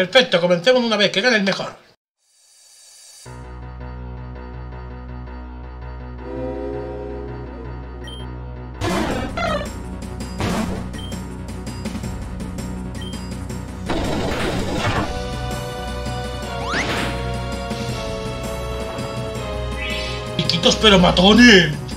Perfecto, comencemos una vez, que gane el mejor. Piquitos pero matones.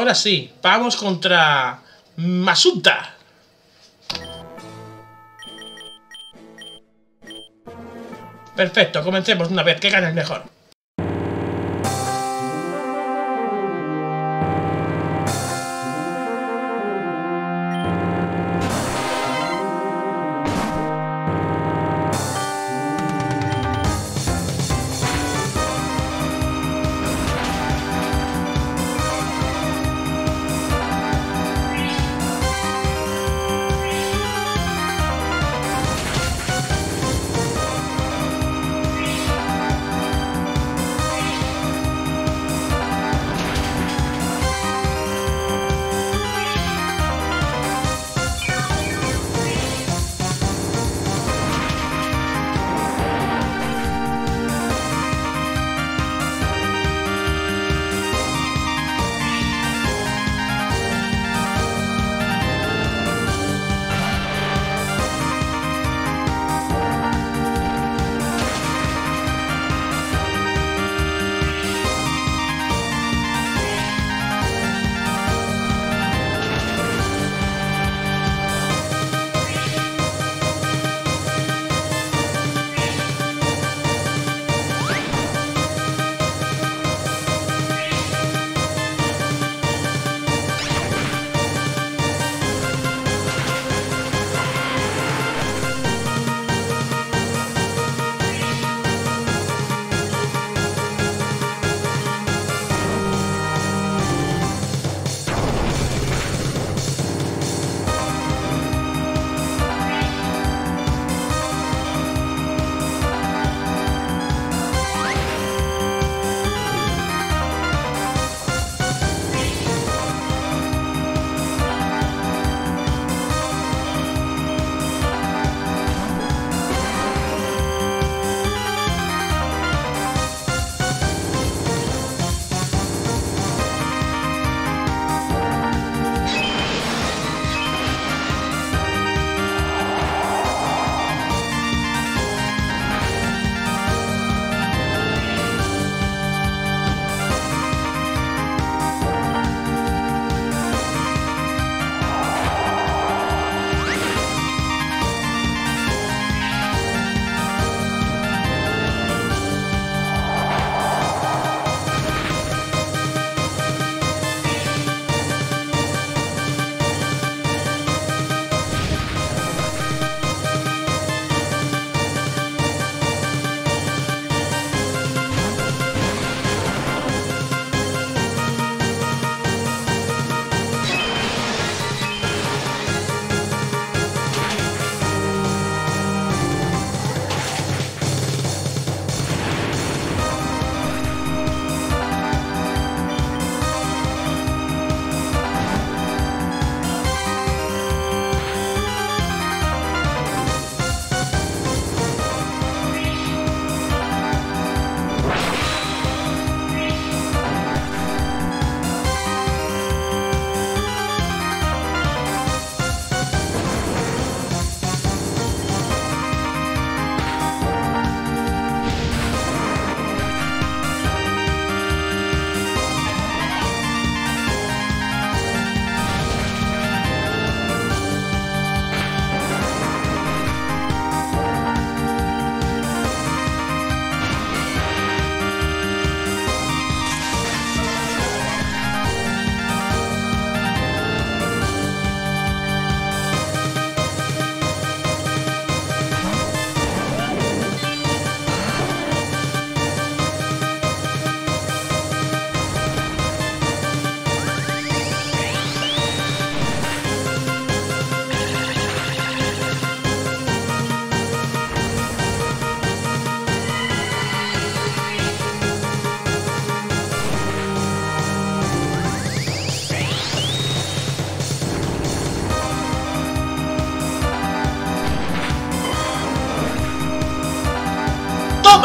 Ahora sí, vamos contra Masuta. Perfecto, comencemos una vez, que gane el mejor.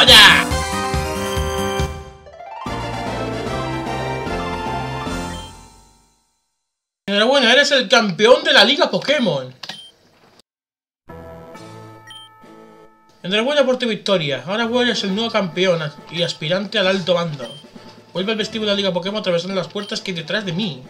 Polla! Enhorabuena, eres el campeón de la Liga Pokémon. Enhorabuena por tu victoria. Ahora eres el nuevo campeón y aspirante al alto mando. Vuelve al vestíbulo de la Liga Pokémon atravesando las puertas que hay detrás de mí.